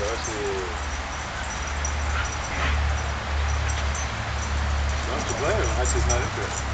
That's Don't have to blame him unless he's not interested.